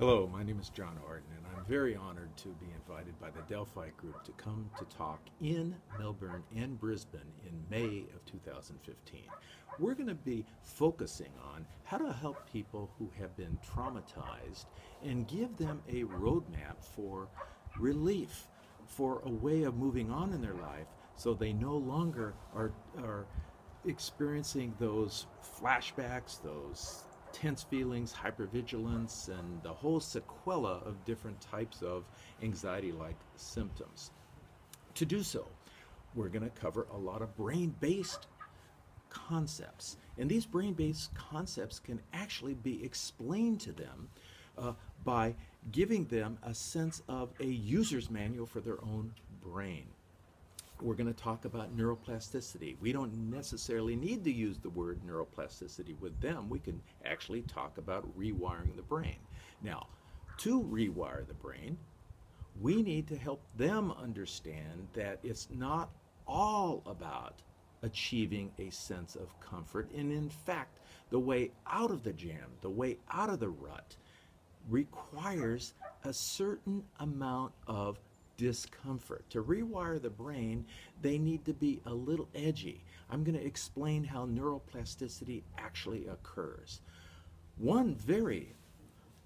Hello, my name is John Arden, and I'm very honored to be invited by the Delphi Group to come to talk in Melbourne and Brisbane in May of 2015. We're going to be focusing on how to help people who have been traumatized and give them a roadmap for relief, for a way of moving on in their life so they no longer are, are experiencing those flashbacks, those tense feelings, hypervigilance, and the whole sequela of different types of anxiety like symptoms. To do so, we're going to cover a lot of brain based concepts. And these brain based concepts can actually be explained to them uh, by giving them a sense of a user's manual for their own brain we're going to talk about neuroplasticity. We don't necessarily need to use the word neuroplasticity with them. We can actually talk about rewiring the brain. Now, to rewire the brain, we need to help them understand that it's not all about achieving a sense of comfort. And in fact, the way out of the jam, the way out of the rut, requires a certain amount of discomfort. To rewire the brain, they need to be a little edgy. I'm going to explain how neuroplasticity actually occurs. One very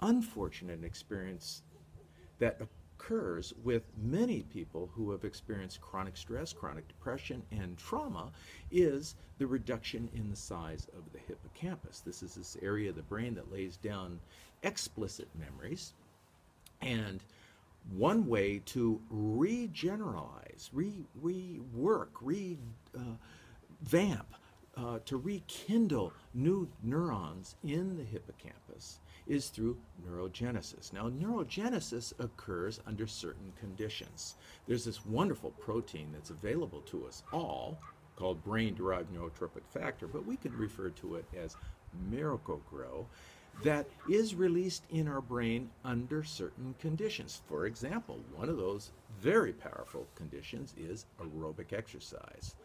unfortunate experience that occurs with many people who have experienced chronic stress, chronic depression, and trauma is the reduction in the size of the hippocampus. This is this area of the brain that lays down explicit memories. And one way to regeneralize, re, rework, revamp, uh, uh, to rekindle new neurons in the hippocampus is through neurogenesis. Now, neurogenesis occurs under certain conditions. There's this wonderful protein that's available to us all called brain derived neurotrophic factor, but we can refer to it as Miracle-Gro that is released in our brain under certain conditions. For example, one of those very powerful conditions is aerobic exercise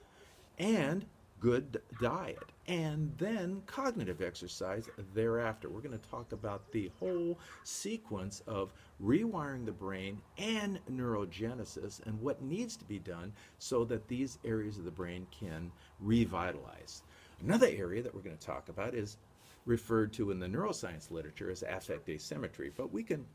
and good diet and then cognitive exercise thereafter. We're going to talk about the whole sequence of rewiring the brain and neurogenesis and what needs to be done so that these areas of the brain can revitalize. Another area that we're going to talk about is referred to in the neuroscience literature as affect asymmetry, but we can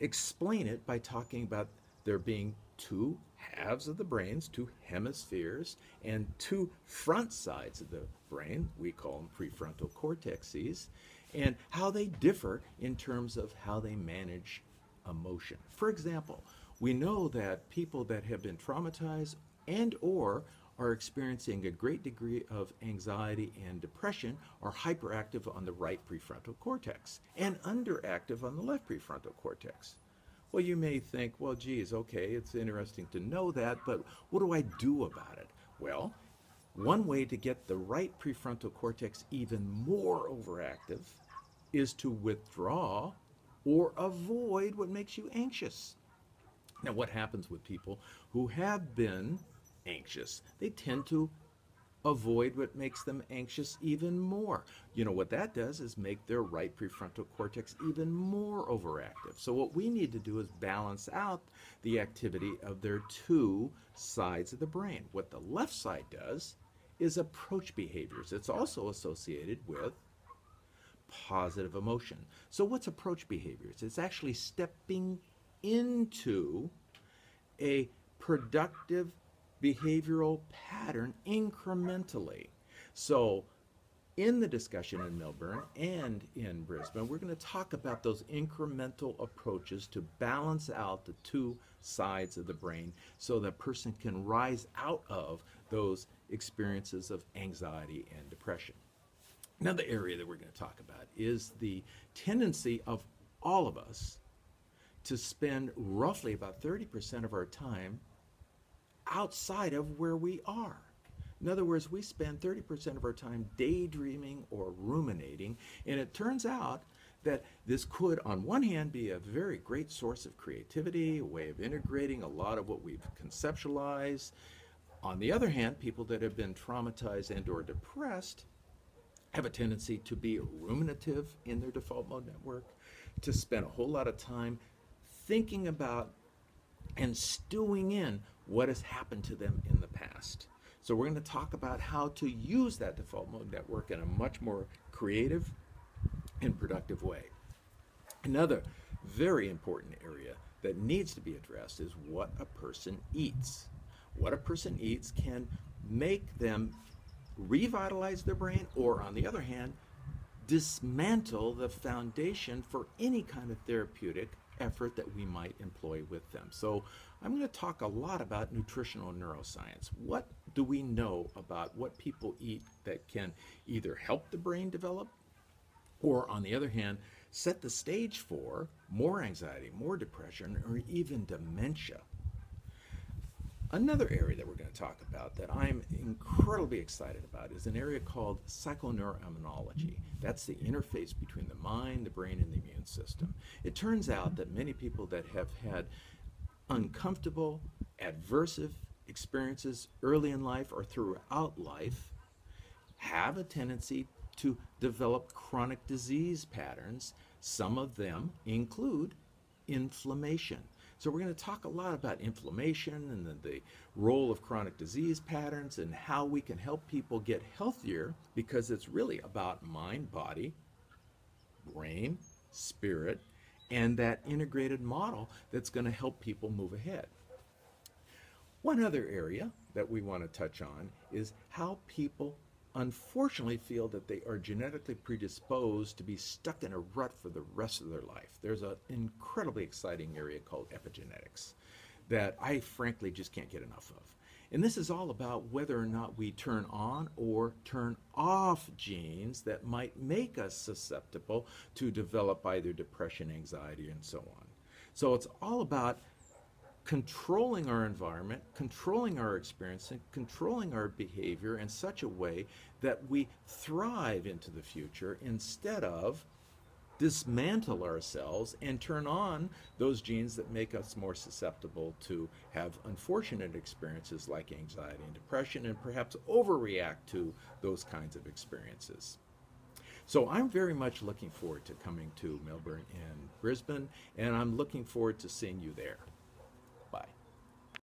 explain it by talking about there being two halves of the brains, two hemispheres, and two front sides of the brain. We call them prefrontal cortexes, and how they differ in terms of how they manage emotion. For example, we know that people that have been traumatized and or are experiencing a great degree of anxiety and depression are hyperactive on the right prefrontal cortex and underactive on the left prefrontal cortex. Well, you may think, well, geez, okay, it's interesting to know that, but what do I do about it? Well, one way to get the right prefrontal cortex even more overactive is to withdraw or avoid what makes you anxious. Now, what happens with people who have been anxious. They tend to avoid what makes them anxious even more. You know, what that does is make their right prefrontal cortex even more overactive. So, what we need to do is balance out the activity of their two sides of the brain. What the left side does is approach behaviors, it's also associated with positive emotion. So, what's approach behaviors? It's actually stepping into a productive behavioral pattern incrementally. So, in the discussion in Melbourne and in Brisbane, we're going to talk about those incremental approaches to balance out the two sides of the brain so that person can rise out of those experiences of anxiety and depression. Another area that we're going to talk about is the tendency of all of us to spend roughly about 30% of our time outside of where we are. In other words, we spend 30% of our time daydreaming or ruminating, and it turns out that this could, on one hand, be a very great source of creativity, a way of integrating a lot of what we've conceptualized. On the other hand, people that have been traumatized and or depressed have a tendency to be ruminative in their default mode network, to spend a whole lot of time thinking about and stewing in what has happened to them in the past. So we're going to talk about how to use that default mode network in a much more creative and productive way. Another very important area that needs to be addressed is what a person eats. What a person eats can make them revitalize their brain, or on the other hand, dismantle the foundation for any kind of therapeutic effort that we might employ with them. So, I'm going to talk a lot about nutritional neuroscience. What do we know about what people eat that can either help the brain develop, or on the other hand, set the stage for more anxiety, more depression, or even dementia? Another area that we're going to talk about that I'm incredibly excited about is an area called psychoneuroimmunology. That's the interface between the mind, the brain, and the immune system. It turns out that many people that have had uncomfortable, adversive experiences early in life or throughout life have a tendency to develop chronic disease patterns. Some of them include inflammation. So we're going to talk a lot about inflammation and the, the, role of chronic disease patterns and how we can help people get healthier because it's really about mind, body, brain, spirit, and that integrated model that's going to help people move ahead. One other area that we want to touch on is how people unfortunately feel that they are genetically predisposed to be stuck in a rut for the rest of their life. There's an incredibly exciting area called epigenetics that I frankly just can't get enough of. And this is all about whether or not we turn on or turn off genes that might make us susceptible to develop either depression, anxiety, and so on. So it's all about controlling our environment, controlling our experience, and controlling our behavior in such a way that we thrive into the future instead of dismantle ourselves and turn on those genes that make us more susceptible to have unfortunate experiences like anxiety and depression and perhaps overreact to those kinds of experiences. So I'm very much looking forward to coming to Melbourne and Brisbane, and I'm looking forward to seeing you there.